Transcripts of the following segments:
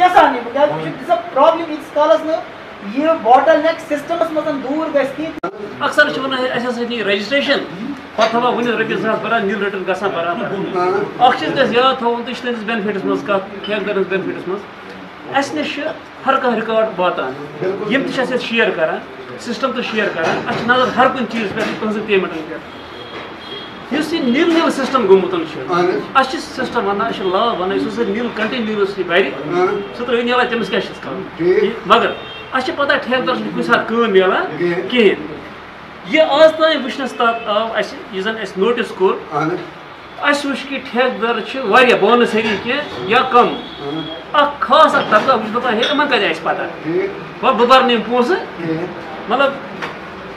यसान this problem इस कालस न ये बॉटल नेक सिस्टमस मजन दूर गस की अक्सर वन रजिस्ट्रेशन पत् थवा वन रपस सास बरान नील रिटर्न तो नश हर कह रिकॉर्ड यम तह शेयर करान सिस्टम तो शेयर करान अस नज़र हर कुन चीज़ पे तुज पेमेंटन पे इस नील नील सिस्टम गोमुत अस सिस्टम वन ला वन सो नील कंटिन्यूसली बर। सह त्रो नीला तमिस क्या मगर अस पता ठेकदार कुछ सात कम मिलान कहें यह आज तान वुचनस तक आव यह जन नोटिस कोर अस वुच कि ठेकदार वारिया बोनसरी कह या कम। अख खास अख तबका वुच बता हे यमन कत पता। वह बह बर पोस मतलब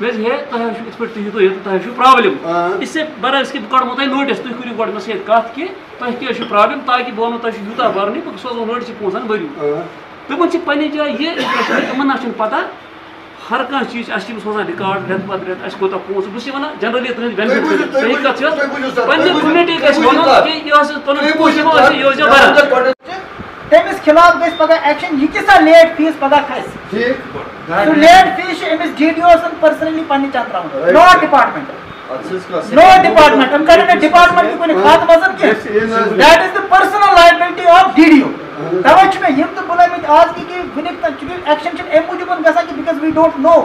ये टैक्सन बरख न कहें केज बस वन खुदा रस तह मज कह मगर तिथ तह नफर यमो जन पोस थम जमा कह नफरन कोर मे पर्सनली फ़ोन तह मे हे तुम इत पे तुह तो तुह प्रॉब्लम इससे बरस कि कड़मो तुम नोटिस तुम करो गोड मे कत कि तुह क्या प्रॉब्लम ताकि बह वो तुम यूत बरन बह सोजो नोटिस पोसन भरू तमन पन्ने जाए ये तमन ना पता हर कह चीज़ अस सोजान रिकॉर्ड रेत पत रेत अस कोत पोस बस वन जनरली तुम बेनिफिट सही कत पे कम्युनिटी वन तमिस खिलाफ गई पगह एक्शन यह किसा लेट फ़ीस पगह खस लेट फ़ीस अमिस डी डी पर्सनली पन्ने चंद त्रा नो डिपार्टमेंट नो डिपार्टमेंट हम कर डिपार्टमेंट की कोई खात मजन के that is the personal liability of DDO तवे छु मे यम तो बोला में आज की कि गुनिक तक चुकी एक्शन छु एम मुजुबन गसा कि बिकॉज़ वी डोंट नो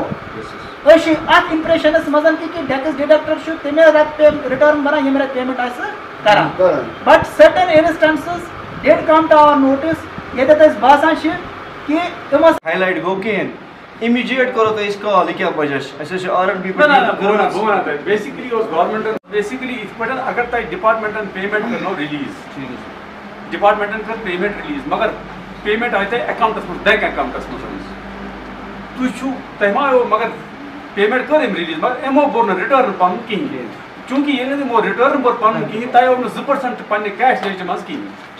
अश अत इंप्रेशन मजन की कि टैक्स डिडक्टर छु तमे रेट रिटर्न बना यम रेट पेमेंट आस करा but certain instances did come to our notice ये तो इस बासान श कि तुम हाईलाइट गो कहें इमीडिएट करो तो इसका कॉल क्या वजह ऐसे आरएनबी पे ना ना बोना था। बेसिकली उस गवर्नमेंट बेसिकली इत पटन अगर तय डिपार्टमेंटन पेमेंट करनो रिलीज़ डिपार्टमेंटन कर पेमेंट रिलीज़ मगर पेमेंट आते अकाउंटस में बैंक अकाउंटस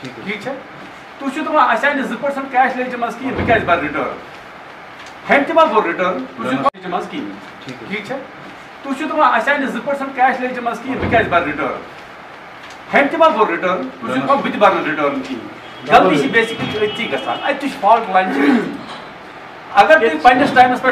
में तु छु तयमा मगर पेमेंट कर रिलीज़ मगर एमो बोर रिटर्न ये वो रिटर्न बोर पन कहीं तय 2% पन्ने कैश लेज मज कहीं ठीक है। तु अस आए जु पर्सेंट कैश लेज मज कहें बह क्या बर रिटर्न हेम तमा बोर रिटर्न ठीक है तु दपान अस आए जु पर्सेंट कैश लेज मज कहें बह क्या बर रिटर्न हेम तमा बोर रिटर्न तुज बह बर रिटर्न कहें गलती बेसिकली अति गसान अत फॉल्ट लाइन अगर तुम पन्नस टाइमस पे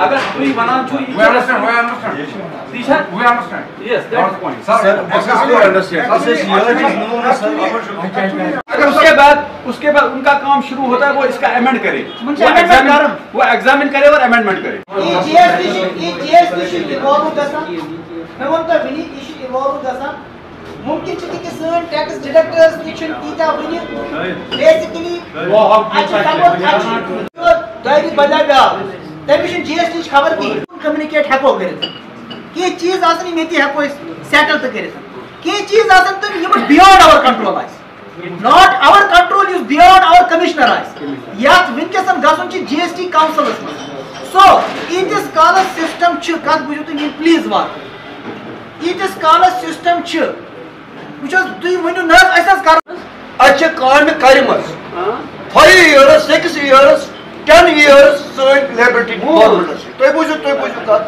छु we understand we understand. Disha? We understand. Yes that's the point. sir sir understand. अगर उसके बाद उसके बाद उनका काम शुरू होता है वो इसका अमेंड करे। वो एग्जामिन वो एग्जामिन करे और अमेंडमेंट करे। ये जीएसटी ये जीएसटी इवॉल्व गसन मैं वोन तो विनी इश इवॉल्व गसन मुमकिन छ कि सन टैक्स डिडक्टर्स ति छ तीता वनी बेसिकली वो हक अच्छा दायरी तमिशन जीएसटी खबर की कम्युनिकेट हेको कह चीज़ मे हेको सेटल तो कर चीज़ beyond our control not our control is beyond our commissioner आत वनकसन गसन जीएसटी काउंसलस सो ईतिस कालस सिस्टम कत बुझो तुम प्लीज़ वात ईतिस कालस सिस्टम वह तुम वो ना अच्छा काम कर्म five years six years ten years so लेबरिटी government तो बुझो तो बुझो का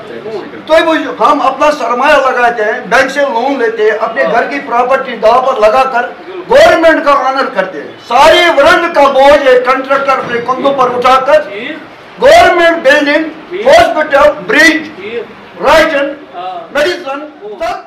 तो बुझो हम अपना सरमाया लगाते हैं बैंक से लोन लेते हैं अपने घर की प्रॉपर्टी दाव पर लगाकर गवर्नमेंट का ऑनर करते हैं सारे वर्ण का बोझ एक कंट्रेक्टर अपने कंधों पर उठाकर गवर्नमेंट बिल्डिंग हॉस्पिटल ब्रिज राइटन मेडिसन सब